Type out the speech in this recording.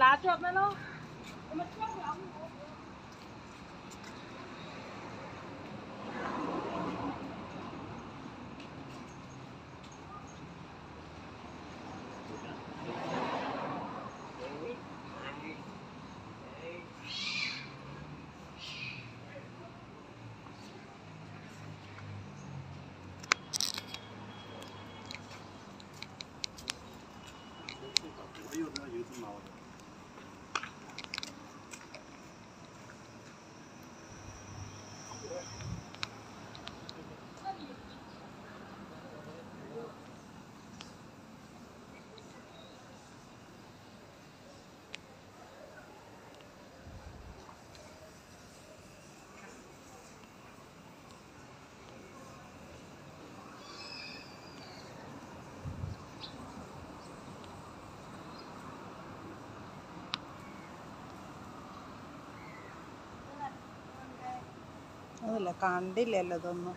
ลาจบไหมลูกมัช่วงหลัง 나오죠. അതല്ല കണ്ടില്ലല്ലോ ഇതൊന്നും.